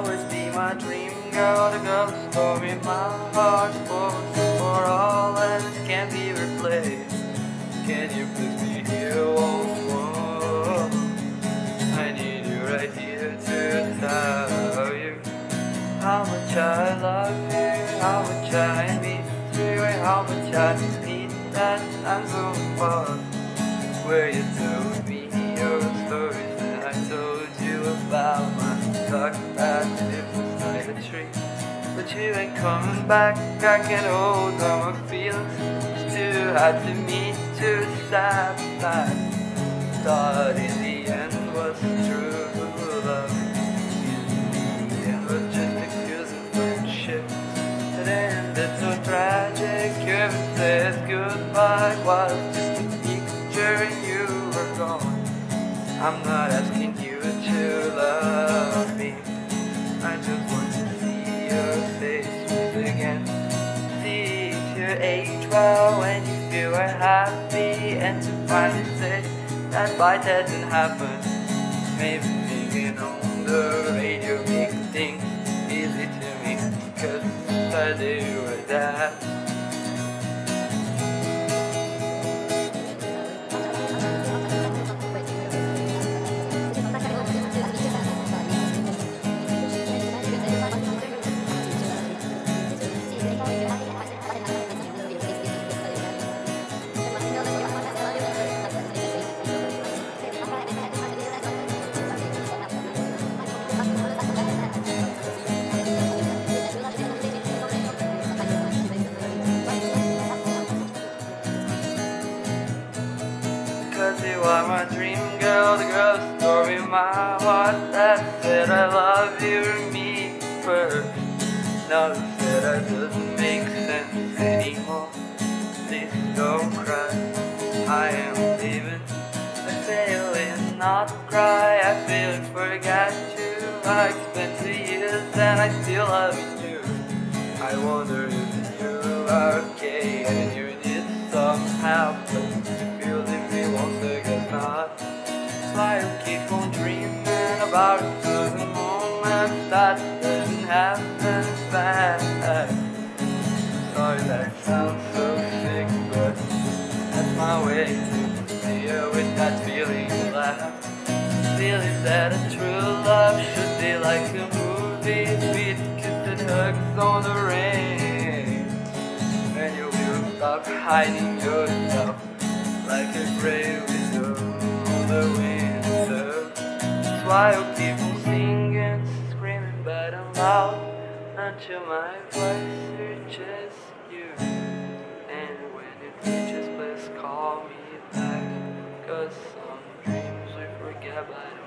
always be my dream girl, the girl who story my heart's full for all it can't be replaced. Can you please be here once more? I need you right here to tell you how much I love you, how much I miss you, and how much I need that I'm so far. Where you told me your stories and I told you about my dark past. Tree, but you ain't coming back. I can't hold on my feelings. It's too hard to meet side by. Thought in the end was true love. In the end was just a and friendship. It ended so tragic. Heaven says goodbye was just a picture and you were gone. I'm not asking you to love me. I just want age well when you feel happy, and to finally say that fight hasn't happen. Maybe singing on the radio makes things easy to me, cause I do that. Cause you are my dream girl, the girl story my heart that said I love you and me first. Now that said that doesn't make sense anymore. Please don't cry, I am leaving. I fail in not cry, I feel and forget you. I spent two years and I still love you too. I wonder if you are okay and you need some I keep on dreaming about to the moment that doesn't happen fast. Sorry that sounds so sick, but that's my way to deal with that feeling left. Feeling that a true love should be like a movie, sweet kiss and hugs on the rain. And you will stop hiding yourself I'll keep on singing, screaming, but I'm loud until my voice reaches you. And when it reaches, please call me back. Cause some dreams we forget, but